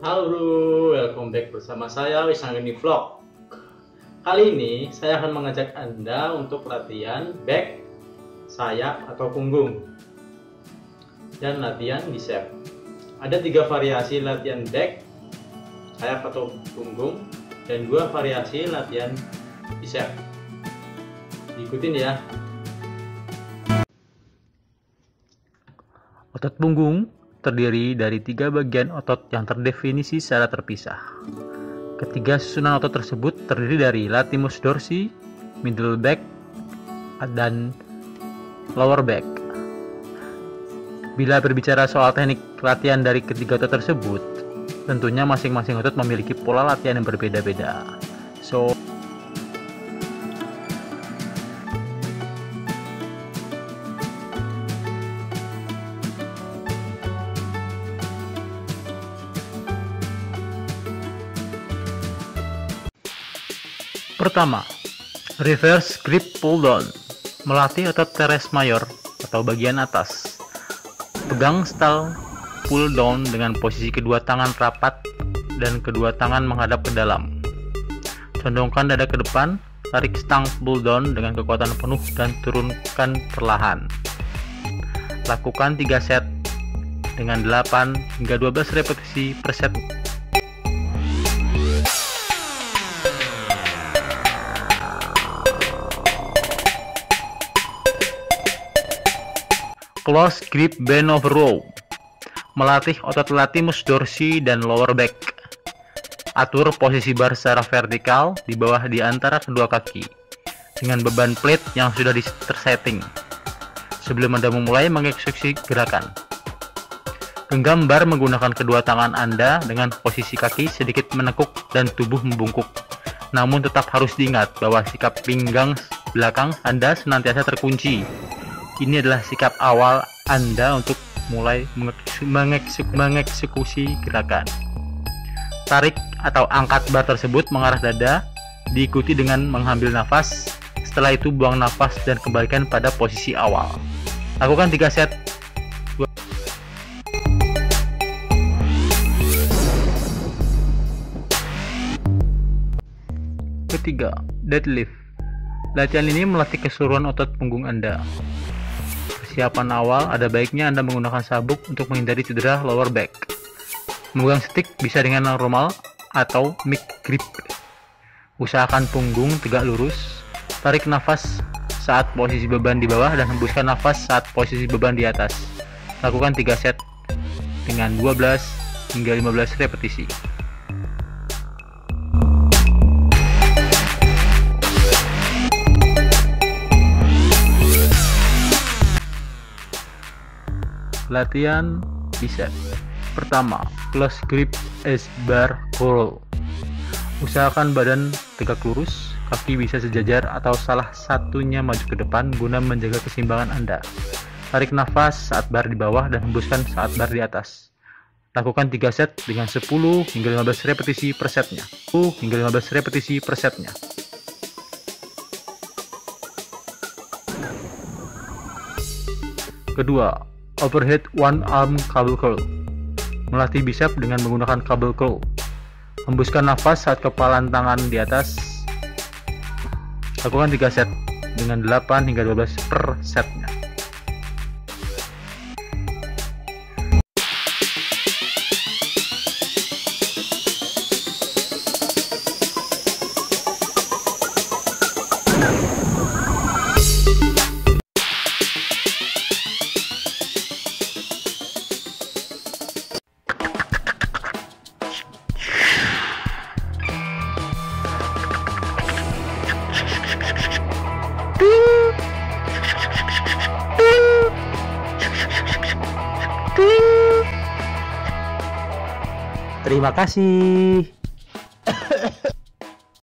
Halo, welcome back bersama saya Wisangeni Vlog. Kali ini saya akan mengajak Anda untuk latihan back, sayap atau punggung dan latihan bicep. Ada tiga variasi latihan back, sayap atau punggung dan dua variasi latihan bicep. Ikutin ya. Otot punggung terdiri dari tiga bagian otot yang terdefinisi secara terpisah. Ketiga susunan otot tersebut terdiri dari latimus dorsi, middle back, dan lower back. Bila berbicara soal teknik latihan dari ketiga otot tersebut, tentunya masing-masing otot memiliki pola latihan yang berbeda-beda. So, Pertama, reverse grip pull down, melatih otot teres mayor atau bagian atas. Pegang style pull down dengan posisi kedua tangan rapat dan kedua tangan menghadap ke dalam. Condongkan dada ke depan, tarik stang pull down dengan kekuatan penuh dan turunkan perlahan. Lakukan 3 set dengan 8 hingga 12 repetisi per set Close grip bend over row. Melatih otot latimus dorsi dan lower back. Atur posisi bar secara vertikal di bawah di antara kedua kaki dengan beban plate yang sudah tersetting sebelum Anda memulai mengeksekusi gerakan. Genggam bar menggunakan kedua tangan Anda dengan posisi kaki sedikit menekuk dan tubuh membungkuk. Namun tetap harus diingat bahwa sikap pinggang belakang Anda senantiasa terkunci ini adalah sikap awal Anda untuk mulai mengeksekusi gerakan. Tarik atau angkat bar tersebut mengarah dada, diikuti dengan mengambil nafas, setelah itu buang nafas dan kembalikan pada posisi awal. Lakukan 3 set. Ketiga, deadlift. Latihan ini melatih keseluruhan otot punggung Anda persiapan awal, ada baiknya Anda menggunakan sabuk untuk menghindari cedera lower back. Memegang stick bisa dengan normal atau mic grip. Usahakan punggung tegak lurus. Tarik nafas saat posisi beban di bawah dan hembuskan nafas saat posisi beban di atas. Lakukan 3 set dengan 12 hingga 15 repetisi. Latihan bicep. Pertama, close grip S bar curl. Usahakan badan tegak lurus, kaki bisa sejajar atau salah satunya maju ke depan guna menjaga keseimbangan Anda. Tarik nafas saat bar di bawah dan hembuskan saat bar di atas. Lakukan 3 set dengan 10 hingga 15 repetisi per setnya. 10 hingga 15 repetisi per setnya. Kedua, overhead one arm cable curl. Melatih bicep dengan menggunakan cable curl. Hembuskan nafas saat kepalan tangan di atas. Lakukan 3 set dengan 8 hingga 12 per setnya. Terima kasih.